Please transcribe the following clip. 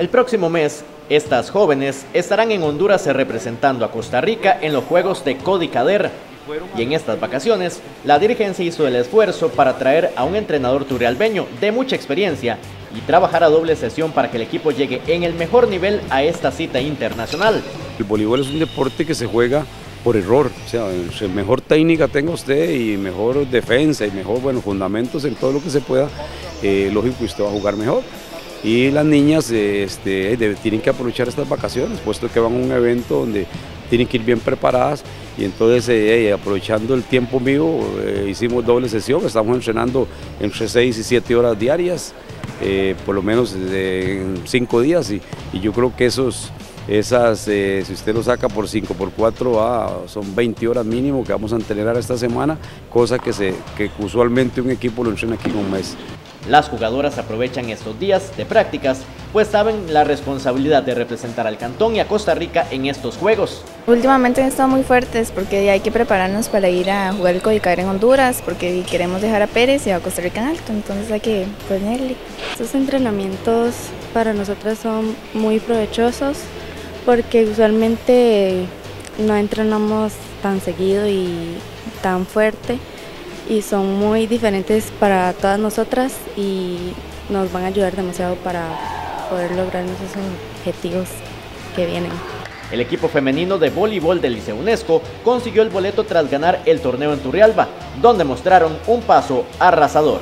El próximo mes, estas jóvenes estarán en Honduras representando a Costa Rica en los Juegos de Codicader. Y en estas vacaciones, la dirigencia hizo el esfuerzo para traer a un entrenador turrialbeño de mucha experiencia y trabajar a doble sesión para que el equipo llegue en el mejor nivel a esta cita internacional. El voleibol es un deporte que se juega por error, o sea, mejor técnica tenga usted y mejor defensa y mejor fundamentos en todo lo que se pueda, eh, lógico usted va a jugar mejor. Y las niñas este, tienen que aprovechar estas vacaciones, puesto que van a un evento donde tienen que ir bien preparadas. Y entonces eh, aprovechando el tiempo mío eh, hicimos doble sesión, estamos entrenando entre 6 y 7 horas diarias, por lo menos en 5 días. Y, yo creo que esos esas, eh, si usted lo saca por 5, por 4, ah, son 20 horas mínimo que vamos a entrenar esta semana, cosa que, se, que usualmente un equipo lo entrena aquí en un mes. Las jugadoras aprovechan estos días de prácticas, pues saben la responsabilidad de representar al Cantón y a Costa Rica en estos Juegos. Últimamente han estado muy fuertes porque hay que prepararnos para ir a jugar el Codicaer en Honduras, porque queremos dejar a Pérez y a Costa Rica en alto, entonces hay que ponerle. Estos entrenamientos para nosotros son muy provechosos porque usualmente no entrenamos tan seguido y tan fuerte y son muy diferentes para todas nosotras y nos van a ayudar demasiado para poder lograr nuestros objetivos que vienen. El equipo femenino de voleibol del Liceo UNESCO consiguió el boleto tras ganar el torneo en Turrialba, donde mostraron un paso arrasador.